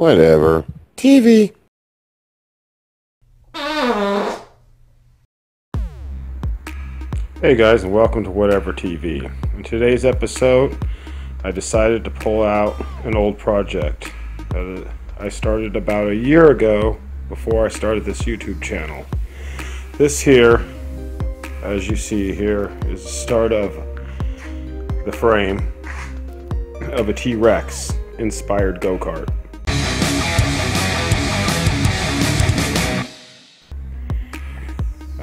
Whatever. TV. Hey guys, and welcome to Whatever TV. In today's episode, I decided to pull out an old project that I started about a year ago before I started this YouTube channel. This here, as you see here, is the start of the frame of a T-Rex inspired go-kart.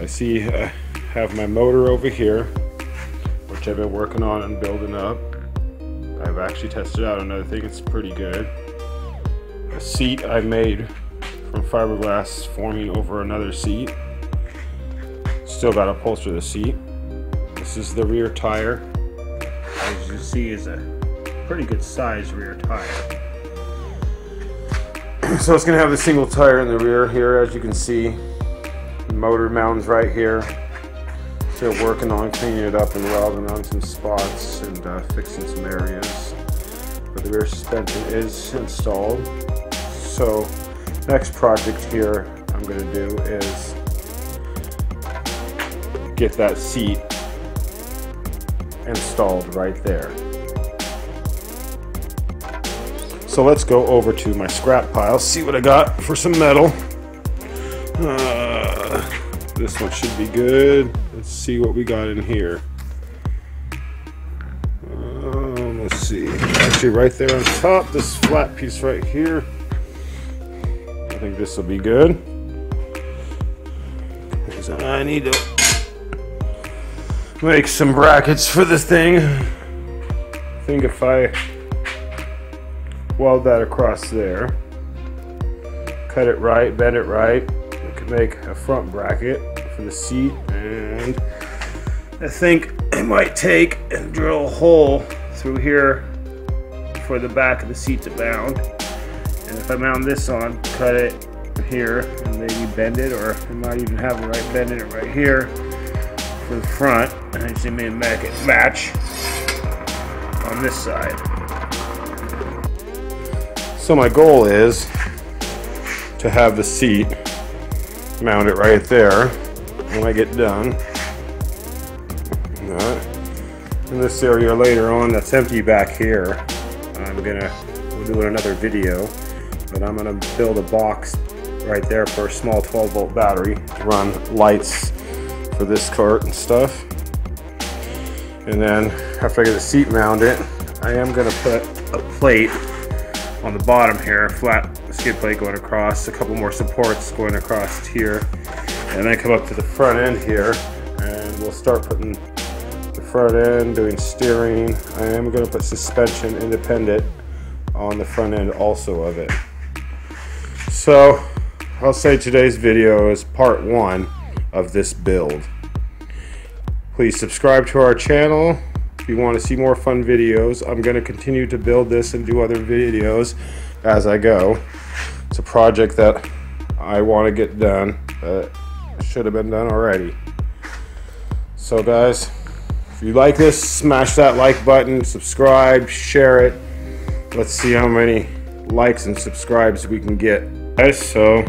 I see I have my motor over here, which I've been working on and building up. I've actually tested out another thing, it's pretty good. A seat I made from fiberglass forming over another seat. Still got to upholster the seat. This is the rear tire. As you see is a pretty good size rear tire. So it's going to have the single tire in the rear here as you can see. Motor mounts right here. Still working on cleaning it up and welding on some spots and uh, fixing some areas. But the rear suspension is installed. So next project here I'm going to do is get that seat installed right there. So let's go over to my scrap pile, see what I got for some metal. Uh, this one should be good. Let's see what we got in here. Um, let's see. Actually, right there on top, this flat piece right here. I think this will be good. Because I need to make some brackets for this thing. I think if I weld that across there, cut it right, bend it right, make a front bracket for the seat and I think I might take and drill a hole through here for the back of the seat to mount. And if I mount this on, cut it here and maybe bend it or I might even have it right bending it right here for the front and I just may make it match on this side. So my goal is to have the seat mount it right there when I get done. In this area later on that's empty back here, I'm gonna we'll do another video, but I'm gonna build a box right there for a small 12 volt battery to run lights for this cart and stuff. And then after I get the seat mounted, I am gonna put a plate on the bottom here, flat skid plate going across, a couple more supports going across here, and then come up to the front end here, and we'll start putting the front end, doing steering. I am going to put suspension independent on the front end also of it. So I'll say today's video is part one of this build. Please subscribe to our channel if you want to see more fun videos. I'm going to continue to build this and do other videos as I go. It's a project that I want to get done that should have been done already. So guys, if you like this, smash that like button, subscribe, share it. Let's see how many likes and subscribes we can get. Guys, so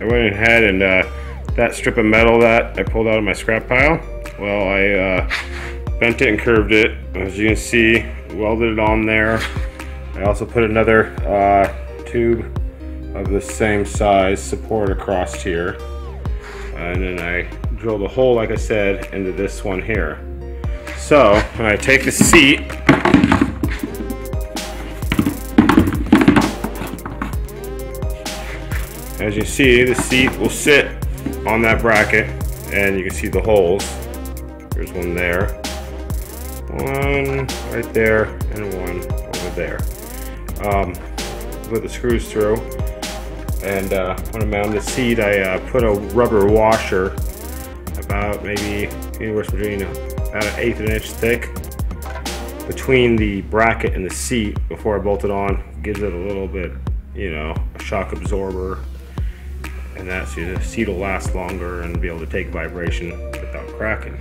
I went ahead and uh, that strip of metal that I pulled out of my scrap pile, well, I uh, bent it and curved it. As you can see, welded it on there. I also put another uh, tube of the same size support across here. And then I drilled a hole, like I said, into this one here. So, when I take the seat, as you see, the seat will sit on that bracket, and you can see the holes. There's one there, one right there, and one over there. Um, put the screws through, and uh, when I mounted the seat, I uh, put a rubber washer about maybe anywhere between about an eighth of an inch thick between the bracket and the seat before I bolt it on. Gives it a little bit, you know, a shock absorber and that so the seat will last longer and be able to take vibration without cracking.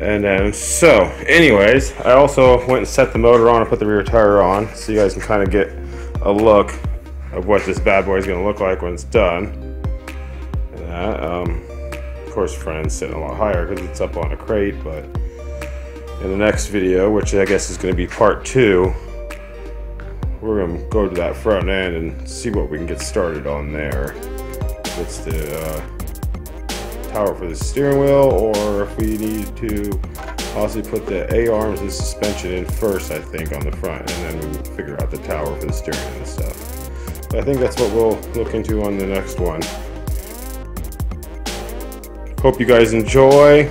And then, so, anyways, I also went and set the motor on and put the rear tire on so you guys can kind of get a look of what this bad boy is going to look like when it's done. And that, um, of course, friend's sitting a lot higher because it's up on a crate, but in the next video, which I guess is going to be part two, we're going to go to that front end and see what we can get started on there. It's the uh, tower for the steering wheel, or if we need to possibly put the A-arms and suspension in first, I think, on the front, and then we'll figure out the tower for the steering and stuff. But I think that's what we'll look into on the next one. Hope you guys enjoy.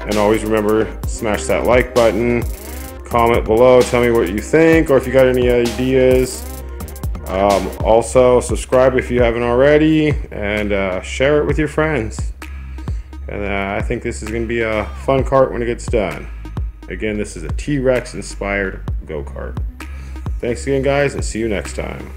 And always remember, smash that like button. Comment below, tell me what you think, or if you got any ideas. Um, also, subscribe if you haven't already, and uh, share it with your friends. And uh, I think this is going to be a fun cart when it gets done. Again, this is a T-Rex inspired go-kart. Thanks again, guys, and see you next time.